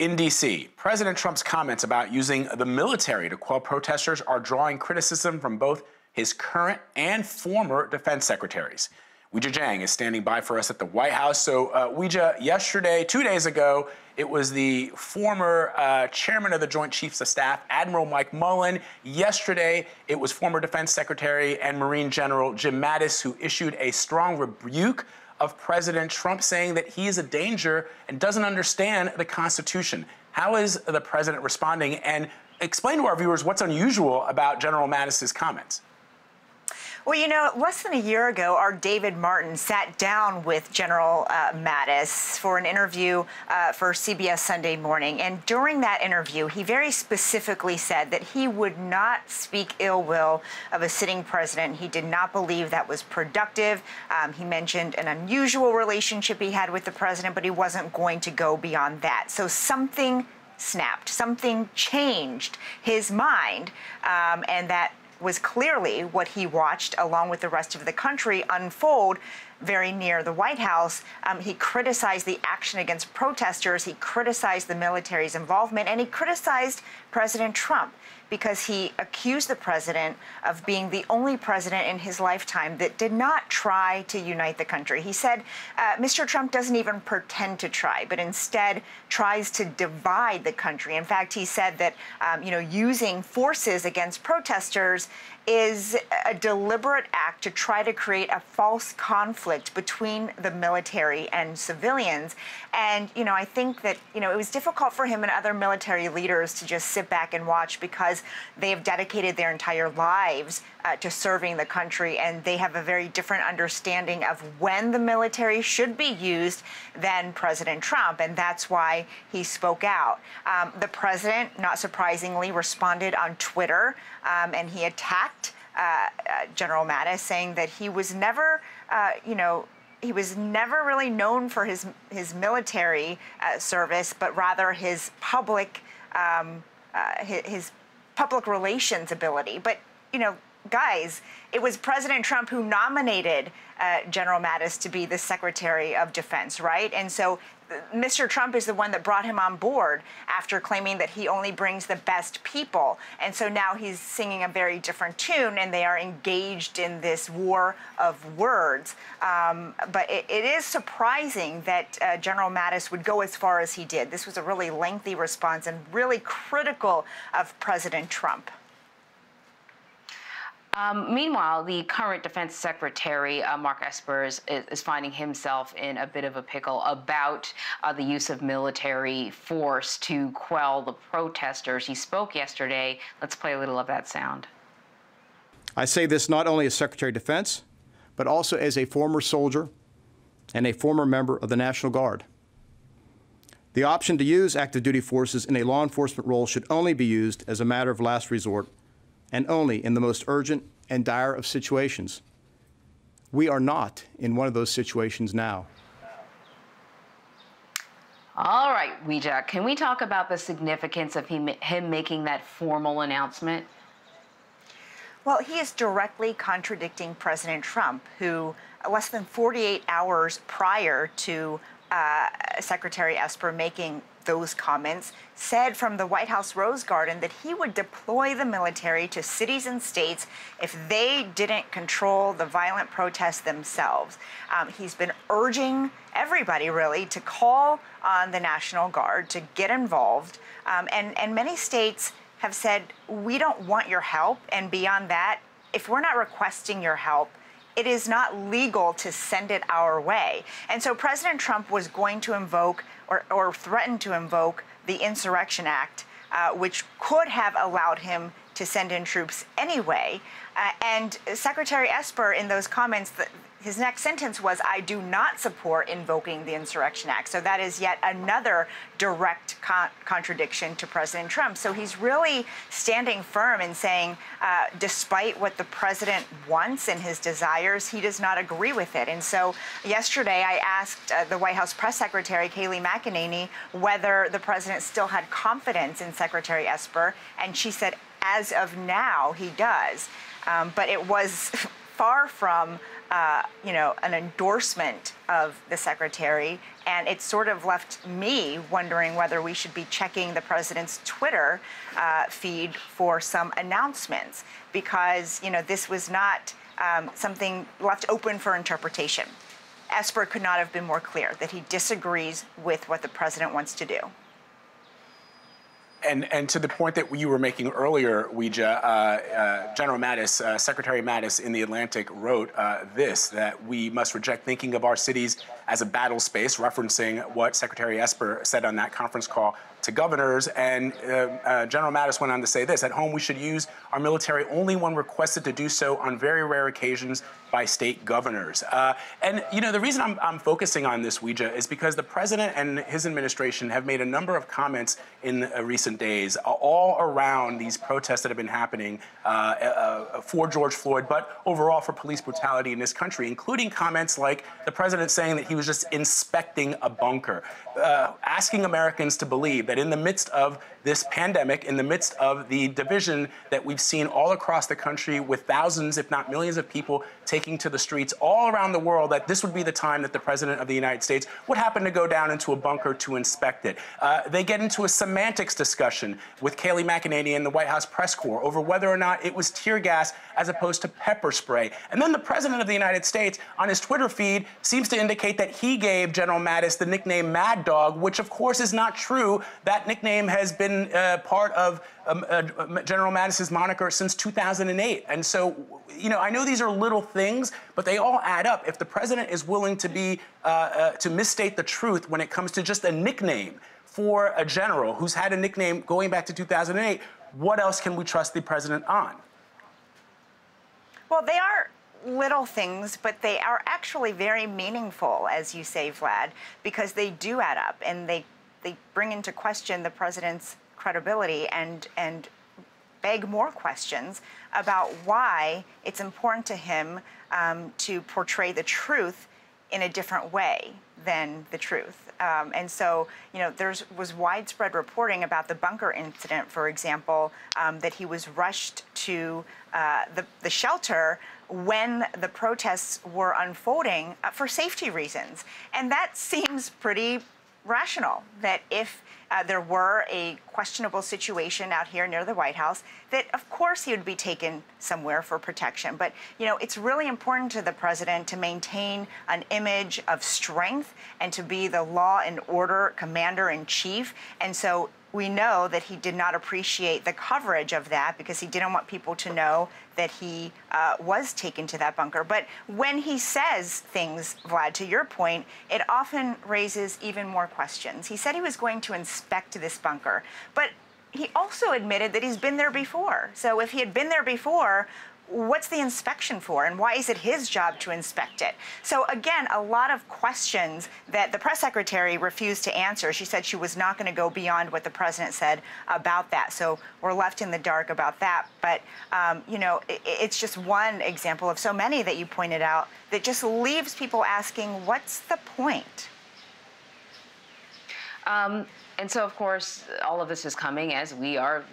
In D.C., President Trump's comments about using the military to quell protesters are drawing criticism from both his current and former defense secretaries. Weijia Jiang is standing by for us at the White House. So, uh, Weijia, yesterday, two days ago, it was the former uh, chairman of the Joint Chiefs of Staff, Admiral Mike Mullen. Yesterday, it was former Defense Secretary and Marine General Jim Mattis who issued a strong rebuke of President Trump, saying that he is a danger and doesn't understand the Constitution. How is the president responding? And explain to our viewers what's unusual about General Mattis's comments. Well, you know, less than a year ago, our David Martin sat down with General uh, Mattis for an interview uh, for CBS Sunday Morning. And during that interview, he very specifically said that he would not speak ill will of a sitting president. He did not believe that was productive. Um, he mentioned an unusual relationship he had with the president, but he wasn't going to go beyond that. So something snapped, something changed his mind, um, and that was clearly what he watched, along with the rest of the country, unfold very near the White House. Um, he criticized the action against protesters, he criticized the military's involvement, and he criticized President Trump because he accused the president of being the only president in his lifetime that did not try to unite the country. He said uh, Mr. Trump doesn't even pretend to try, but instead tries to divide the country. In fact, he said that um, you know using forces against protesters is a deliberate act to try to create a false conflict between the military and civilians. And, you know, I think that, you know, it was difficult for him and other military leaders to just sit back and watch because they have dedicated their entire lives uh, to serving the country and they have a very different understanding of when the military should be used than President Trump. And that's why he spoke out. Um, the president, not surprisingly, responded on Twitter um, and he attacked uh, uh, General Mattis, saying that he was never, uh, you know, he was never really known for his his military uh, service, but rather his public um, uh, his, his public relations ability. But you know, guys, it was President Trump who nominated uh, General Mattis to be the Secretary of Defense, right? And so Mr. Trump is the one that brought him on board after claiming that he only brings the best people. And so now he's singing a very different tune, and they are engaged in this war of words. Um, but it, it is surprising that uh, General Mattis would go as far as he did. This was a really lengthy response and really critical of President Trump. Um, meanwhile, the current Defense Secretary, uh, Mark Esper, is, is, finding himself in a bit of a pickle about uh, the use of military force to quell the protesters. He spoke yesterday. Let's play a little of that sound. I say this not only as Secretary of Defense, but also as a former soldier and a former member of the National Guard. The option to use active duty forces in a law enforcement role should only be used as a matter of last resort and only in the most urgent and dire of situations. We are not in one of those situations now. All right, Weijia, can we talk about the significance of him, him making that formal announcement? Well, he is directly contradicting President Trump, who less than 48 hours prior to uh, Secretary Esper making those comments, said from the White House Rose Garden that he would deploy the military to cities and states if they didn't control the violent protests themselves. Um, he's been urging everybody really to call on the National Guard to get involved. Um, and, and many states have said, we don't want your help. And beyond that, if we're not requesting your help, it is not legal to send it our way. And so President Trump was going to invoke or, or threaten to invoke the Insurrection Act, uh, which could have allowed him to send in troops anyway. Uh, and Secretary Esper, in those comments, the, his next sentence was, I do not support invoking the Insurrection Act. So that is yet another direct con- contradiction to President Trump. So he's really standing firm and saying, uh, despite what the president wants and his desires, he does not agree with it. And so yesterday I asked uh, the White House press secretary, Kayleigh McEnany, whether the president still had confidence in Secretary Esper. And she said, as of now, he does. Um, but it was far from, uh, you know, an endorsement of the secretary. And it sort of left me wondering whether we should be checking the president's Twitter uh, feed for some announcements because, you know, this was not um, something left open for interpretation. Esper could not have been more clear that he disagrees with what the president wants to do. And, and to the point that you were making earlier, Weijia, uh, uh, General Mattis, uh, Secretary Mattis in The Atlantic wrote uh, this that we must reject thinking of our cities as a battle space, referencing what Secretary Esper said on that conference call to governors. And uh, uh, General Mattis went on to say this At home, we should use our military only when requested to do so on very rare occasions by state governors. Uh, and, you know, the reason I'm, I'm, focusing on this, Weijia, is because the president and his administration have made a number of comments in uh, recent days all around these protests that have been happening uh, uh, for George Floyd, but overall for police brutality in this country, including comments like the president saying that he was just inspecting a bunker, uh, asking Americans to believe that in the midst of this pandemic, in the midst of the division that we've seen all across the country with thousands, if not millions of people taking to the streets all around the world, that this would be the time that the President of the United States would happen to go down into a bunker to inspect it. Uh, they get into a semantics discussion with Kayleigh McEnany and the White House press corps over whether or not it was tear gas as opposed to pepper spray. And then the President of the United States on his Twitter feed seems to indicate that he gave General Mattis the nickname Mad Dog, which of course is not true. That nickname has been uh, part of um, uh, General Mattis's moniker since 2008. And so, you know, I know these are little things, but they all add up. If the president is willing to be uh, uh, to misstate the truth when it comes to just a nickname for a general who's had a nickname going back to 2008, what else can we trust the president on? Well, they are little things, but they are actually very meaningful, as you say, Vlad, because they do add up and they they bring into question the president's credibility and and beg more questions about why it's important to him um, to portray the truth in a different way than the truth. Um, and so, you know, there was widespread reporting about the bunker incident, for example, um, that he was rushed to uh, the, the shelter when the protests were unfolding uh, for safety reasons. And that seems pretty rational that if uh, there were a questionable situation out here near the White House, that of course he would be taken somewhere for protection. But, you know, it's really important to the president to maintain an image of strength and to be the law and order commander in chief. And so we know that he did not appreciate the coverage of that because he didn't want people to know that he uh, was taken to that bunker. But when he says things, Vlad, to your point, it often raises even more questions. He said he was going to inspect this bunker, but he also admitted that he's been there before. So if he had been there before, what's the inspection for and why is it his job to inspect it? So again, a lot of questions that the press secretary refused to answer. She said she was not going to go beyond what the president said about that. So we're left in the dark about that. But, um, you know, it, it's just one example of so many that you pointed out that just leaves people asking, what's the point? Um, and so, of course, all of this is coming as we are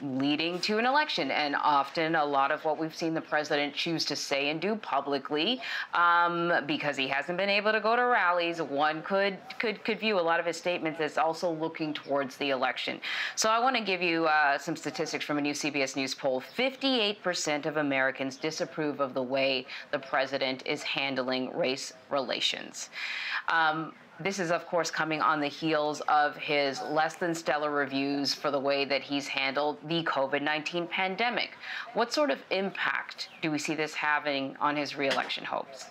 leading to an election. And often, a lot of what we've seen the president choose to say and do publicly, um, because he hasn't been able to go to rallies, one could, could, could view a lot of his statements as also looking towards the election. So, I want to give you uh, some statistics from a new CBS News poll 58% of Americans disapprove of the way the president is handling race relations. Um, this is, of course, coming on the heels of his less than stellar reviews for the way that he's handled the COVID 19 pandemic. What sort of impact do we see this having on his reelection hopes?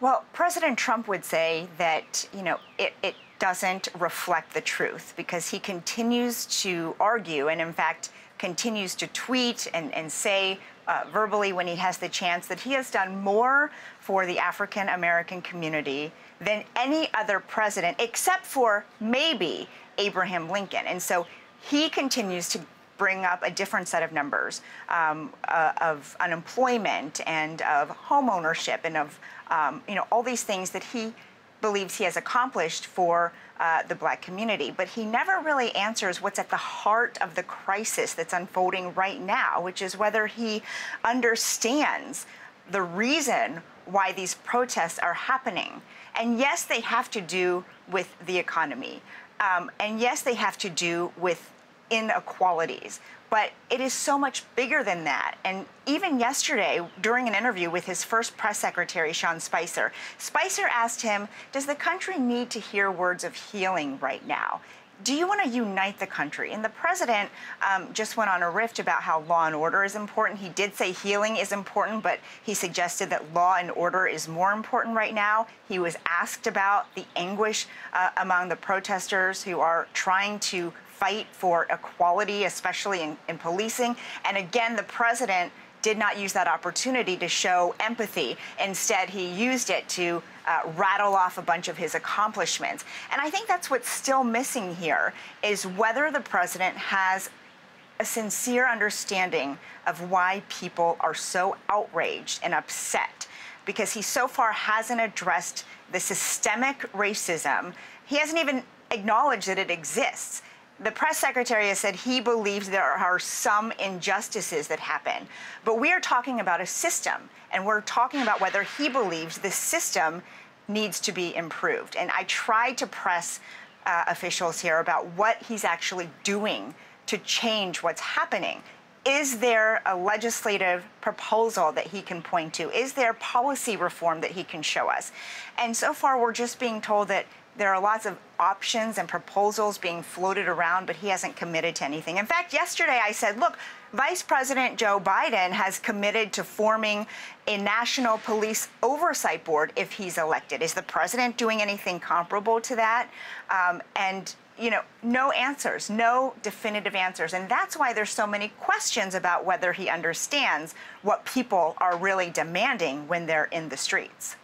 Well, President Trump would say that, you know, it, it doesn't reflect the truth because he continues to argue and, in fact, continues to tweet and, and say uh, verbally when he has the chance that he has done more for the African American community than any other president, except for maybe Abraham Lincoln. And so he continues to bring up a different set of numbers um, uh, of unemployment and of home ownership and of um, you know all these things that he believes he has accomplished for uh, the black community. But he never really answers what's at the heart of the crisis that's unfolding right now, which is whether he understands the reason why these protests are happening. And yes, they have to do with the economy. Um, and yes, they have to do with inequalities. But it is so much bigger than that. And even yesterday, during an interview with his first press secretary, Sean Spicer, Spicer asked him, Does the country need to hear words of healing right now? do you want to unite the country? And the president um, just went on a rift about how law and order is important. He did say healing is important, but he suggested that law and order is more important right now. He was asked about the anguish uh, among the protesters who are trying to fight for equality, especially in, in policing. And again, the president did not use that opportunity to show empathy. Instead, he used it to uh, rattle off a bunch of his accomplishments. And I think that's what's still missing here is whether the president has a sincere understanding of why people are so outraged and upset because he so far hasn't addressed the systemic racism. He hasn't even acknowledged that it exists the press secretary has said he believes there are some injustices that happen. But we are talking about a system, and we're talking about whether he believes the system needs to be improved. And I tried to press uh, officials here about what he's actually doing to change what's happening. Is there a legislative proposal that he can point to? Is there policy reform that he can show us? And so far, we're just being told that there are lots of options and proposals being floated around, but he hasn't committed to anything. In fact, yesterday I said, look, Vice President Joe Biden has committed to forming a national police oversight board if he's elected. Is the president doing anything comparable to that? Um, and you know, no answers, no definitive answers. And that's why there's so many questions about whether he understands what people are really demanding when they're in the streets.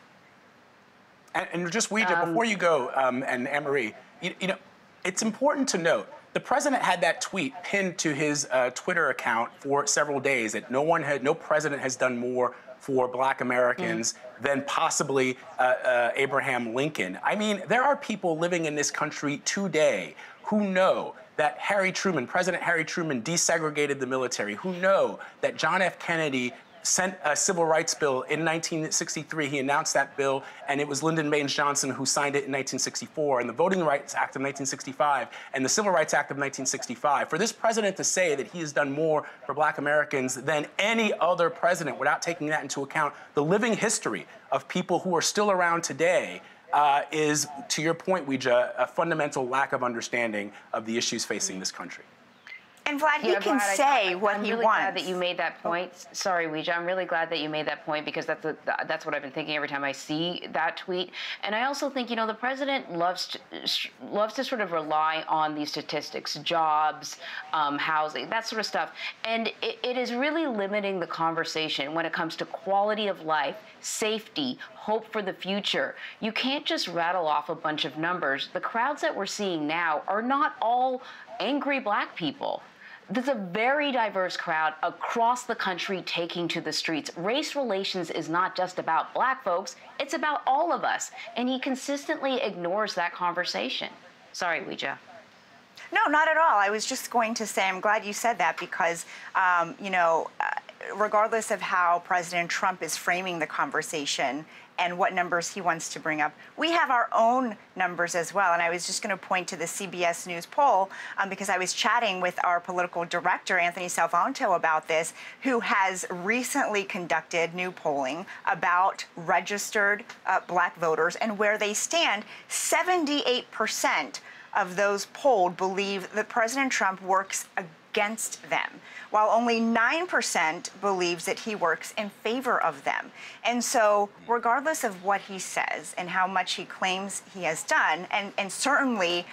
And, and just Weijia, um, before you go, um, and Anne Marie, you, you, know, it's important to note the president had that tweet pinned to his uh, Twitter account for several days that no one had, no president has done more for black Americans mm. than possibly uh, uh, Abraham Lincoln. I mean, there are people living in this country today who know that Harry Truman, President Harry Truman, desegregated the military, who know that John F. Kennedy sent a civil rights bill in 1963. He announced that bill, and it was Lyndon Baines Johnson who signed it in 1964. And the Voting Rights Act of 1965 and the Civil Rights Act of 1965. For this president to say that he has done more for black Americans than any other president without taking that into account, the living history of people who are still around today. Uh, is, to your point, Weijia, a fundamental lack of understanding of the issues facing this country. And Vlad, yeah, he can Vlad, say I, what I'm he really wants. glad that you made that point. Oh. Sorry, Weijia. I'm really glad that you made that point because that's a, that's what I've been thinking every time I see that tweet. And I also think you know the president loves to, loves to sort of rely on these statistics, jobs, um, housing, that sort of stuff, and it, it is really limiting the conversation when it comes to quality of life, safety, hope for the future. You can't just rattle off a bunch of numbers. The crowds that we're seeing now are not all angry black people. There's a very diverse crowd across the country taking to the streets. Race relations is not just about black folks, it's about all of us. And he consistently ignores that conversation. Sorry, Weijia. No, not at all. I was just going to say, I'm glad you said that because, um, you know, uh, regardless of how President Trump is framing the conversation and what numbers he wants to bring up. We have our own numbers as well. And I was just going to point to the CBS News poll um, because I was chatting with our political director, Anthony Salvanto, about this, who has recently conducted new polling about registered uh, black voters and where they stand. 78% of those polled believe that President Trump works against them while only 9% believes that he works in favor of them. And so, regardless of what he says and how much he claims he has done, and, and certainly,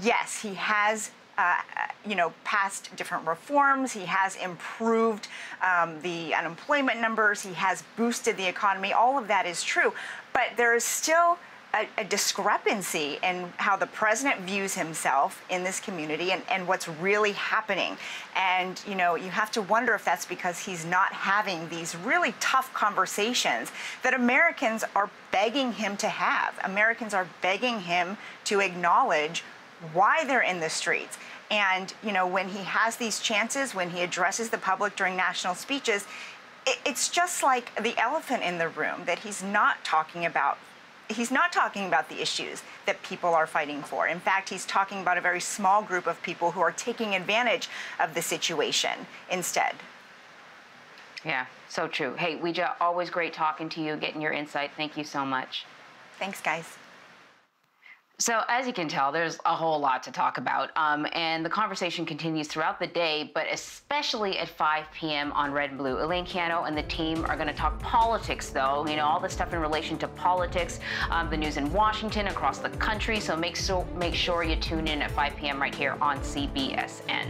yes, he has uh, you know, passed different reforms. He has improved um, the unemployment numbers. He has boosted the economy. All of that is true. But there is still a, a, discrepancy in how the president views himself in this community and, and what's really happening. And, you know, you have to wonder if that's because he's not having these really tough conversations that Americans are begging him to have. Americans are begging him to acknowledge why they're in the streets. And, you know, when he has these chances, when he addresses the public during national speeches, it's just like the elephant in the room that he's not talking about he's not talking about the issues that people are fighting for. In fact, he's talking about a very small group of people who are taking advantage of the situation instead. Yeah, so true. Hey, Weijia, always great talking to you, getting your insight. Thank you so much. Thanks, guys. So, as you can tell, there's a whole lot to talk about. Um, and the conversation continues throughout the day, but especially at 5 p.m. on Red and Blue. Elaine Quijano and the team are going to talk politics, though, you know, all the stuff in relation to politics, um, the news in Washington, across the country. So, make, so, make sure you tune in at 5 p.m. right here on CBSN.